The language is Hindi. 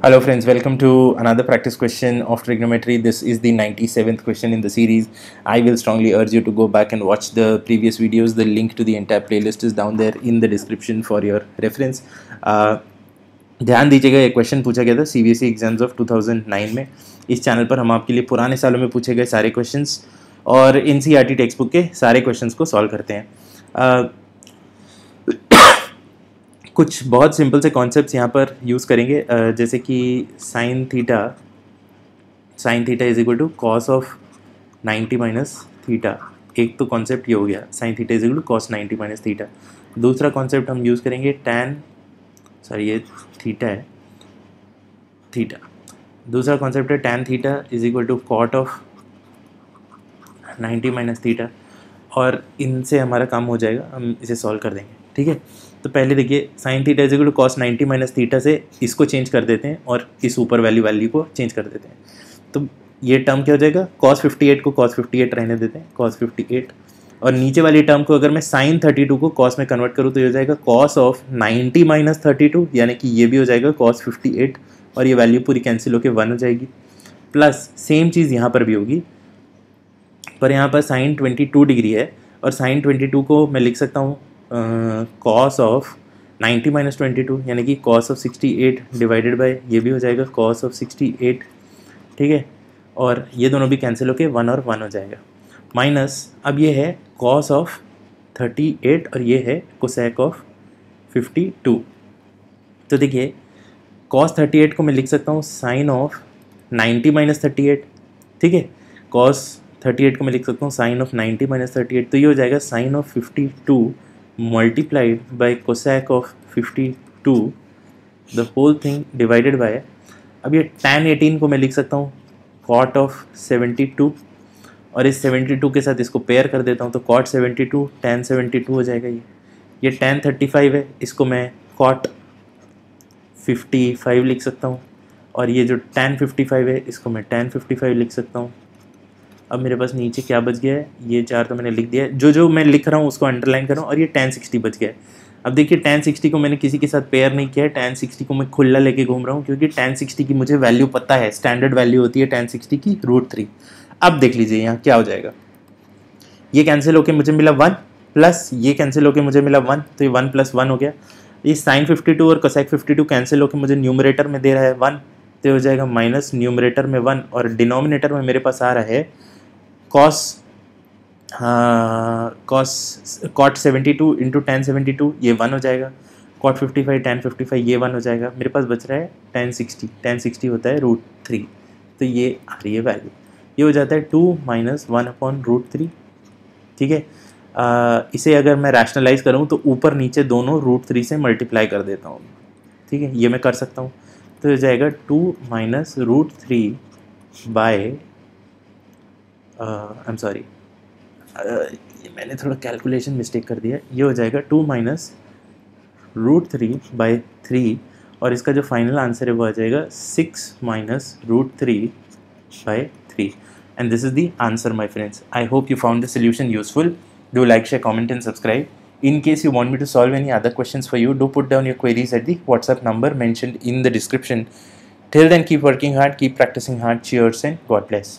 Hello friends, welcome to another practice question of trigonometry. This is the 97th question in the series. I will strongly urge you to go back and watch the previous videos. The link to the entire playlist is down there in the description for your reference. Uh, ध्यान दीजिएगा ये क्वेश्चन पूछा गया था C B S E exams of 2009 में इस चैनल पर हम आपके लिए पुराने सालों में पूछे गए सारे क्वेश्चंस और N C R T text book के सारे क्वेश्चंस को सॉल्व करते हैं uh, कुछ बहुत सिंपल से कॉन्सेप्ट्स यहाँ पर यूज़ करेंगे। जैसे कि sine theta sine theta is equal to cos of 90 minus theta एक तो कॉन्सेप्ट ये हो गया। Sine theta is equal to cos 90 minus theta दूसरा कॉन्सेप्ट हम यूज़ करेंगे टैन सॉरी ये थीटा है थीटा दूसरा कॉन्सेप्ट है tan theta is equal to cot of 90 minus theta और इनसे हमारा काम हो जाएगा। हम इसे सॉल्व कर देंगे। ठीक है? तो पहले देखिए sine theta is equal to cos ninety minus theta से इसको चेंज कर देते हैं और इस ऊपर वैल्यू वैल्यू को चेंज कर देते हैं। तो ये टर्म क्या हो जाएगा? कॉस फिफ्टी एट को कॉस फिफ्टी एट रहने देते हैं कॉस फिफ्टी एट और नीचे वाली टर्म को अगर मैं साइन थर्टी टू को कॉस में कन्वर्ट करूँ तो ये हो जाएगा cos of ninety minus thirty two यानी कि ये भी हो जाएगा कॉस फिफ्टी एट और ये वैल्यू पूरी कैंसिल होकर वन हो जाएगी। प्लस सेम चीज़ यहाँ पर भी होगी। पर यहाँ पर साइन ट्वेंटी टू डिग्री है और साइन ट्वेंटी टू को मैं लिख सकता हूँ cos of 90 minus twenty two यानी कि कॉस ऑफ़ 68 डिवाइडेड बाय ये भी हो जाएगा कॉस ऑफ़ 68 ठीक है? और ये दोनों भी कैंसिल होके वन और वन हो जाएगा। माइनस अब ये है कॉस ऑफ़ 38 और ये है कोसैक ऑफ़ 52 तो देखिए कॉस 38 को मैं लिख सकता हूँ साइन ऑफ़ 90 माइनस थर्टी ठीक है? कॉस 38 को मैं लिख सकता हूँ साइन ऑफ़ 90 माइनस थर्टी तो ये हो जाएगा sine of 52 multiplied by cosec of 52 the whole thing divided by अब ये tan 18 को मैं लिख सकता हूँ cot of 72 और इस 72 के साथ इसको पेयर कर देता हूँ तो cot 72 tan 72 हो जाएगा ये ये tan 35 है इसको मैं cot 55 लिख सकता हूँ और ये जो tan 55 है इसको मैं tan 55 लिख सकता हूँ अब मेरे पास नीचे क्या बच गया है? ये चार तो मैंने लिख दिया जो जो मैं लिख रहा हूँ, उसको अंडरलाइन कर रहा हूँ और ये टेन सिक्सटी बच गया है। अब देखिए टेन सिक्सटी को मैंने किसी के साथ पेयर नहीं किया है। टेन सिक्सटी को मैं खुला लेके घूम रहा हूँ, क्योंकि टेन सिक्सटी की मुझे वैल्यू पता है। स्टैंडर्ड वैल्यू होती है टेन सिक्सटी की रूट थ्री अब देख लीजिए यहाँ क्या हो जाएगा। ये कैंसिल होके मुझे मिला वन प्लस ये कैंसिल होके मुझे मिला वन तो ये वन प्लस वन हो गया। ये साइन फिफ्टी टू और कसेक फिफ्टी टू कैंसिल होकर मुझे न्यूमरेटर में दे रहा है वन तो हो जाएगा माइनस न्यूमरेटर में वन और डिनोमिनेटर में मेरे पास आ रहा है cos cos cot seventy two into tan seventy two ये वन हो जाएगा। Cot fifty five tan fifty five ये वन हो जाएगा। मेरे पास बच रहा है टेन सिक्सटी टेन सिक्सटी होता है रूट थ्री तो ये आ रही है वैल्यू ये हो जाता है two minus one upon root three ठीक है? इसे अगर मैं रैशनलाइज करूँ तो ऊपर नीचे दोनों रूट थ्री से मल्टीप्लाई कर देता हूँ। ठीक है? ये मैं कर सकता हूँ। तो हो जाएगा two minus root three by I am sorry मैंने थोड़ा कैलकुलेशन मिस्टेक कर दिया। ये हो जाएगा two minus root three by three और इसका जो फाइनल आंसर है वो आ जाएगा six minus root three by three and this is the answer my friends I hope you found the solution useful do like share comment and subscribe in case you want me to solve any other question for you do put down your queries at the WhatsApp number mention in the description till then keep working hard keep practising hard cheers and God bless